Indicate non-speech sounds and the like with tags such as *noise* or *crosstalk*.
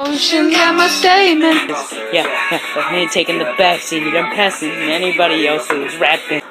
Ocean got my statement. Yeah, yeah, *laughs* me taking the backseat. I'm passing anybody else who's rapping.